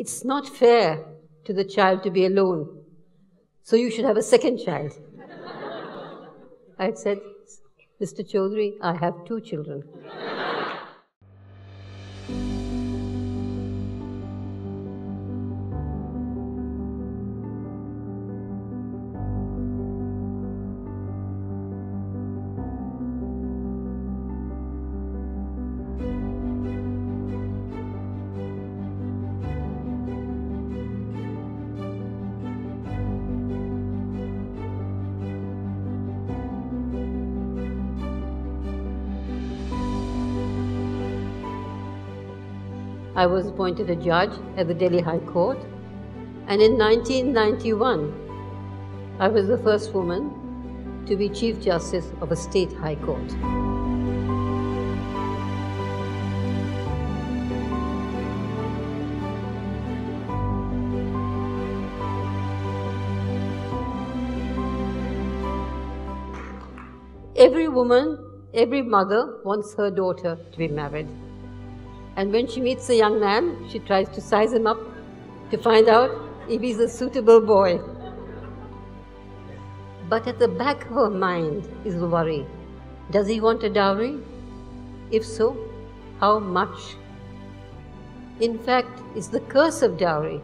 It's not fair to the child to be alone. So you should have a second child. I said, Mr. Chaudhary, I have two children. I was appointed a judge at the Delhi High Court, and in 1991, I was the first woman to be Chief Justice of a state high court. Every woman, every mother wants her daughter to be married. And when she meets a young man, she tries to size him up to find out if he's a suitable boy. But at the back of her mind is the worry does he want a dowry? If so, how much? In fact, it's the curse of dowry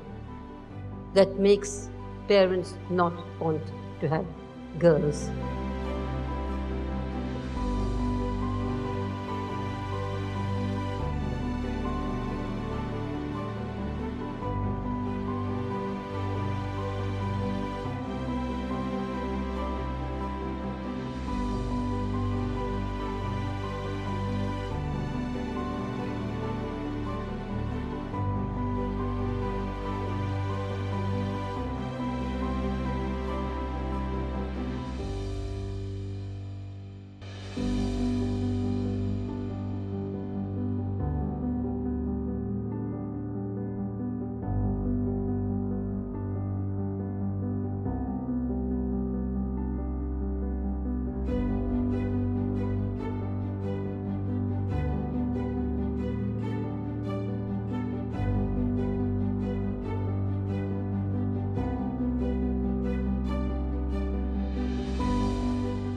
that makes parents not want to have girls.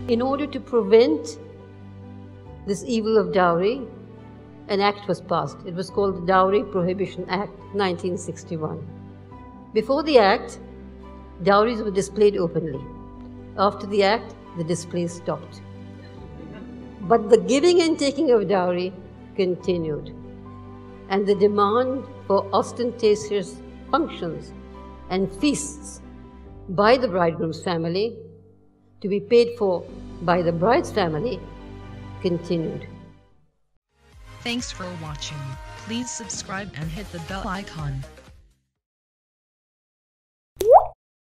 In order to prevent this evil of dowry, an act was passed. It was called the Dowry Prohibition Act 1961. Before the act, dowries were displayed openly. After the act, the display stopped. But the giving and taking of dowry continued. And the demand for ostentatious functions and feasts by the bridegroom's family to be paid for by the bride's family continued. Thanks for watching. Please subscribe and hit the bell icon.